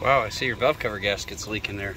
Wow, I see your valve cover gasket's leaking there.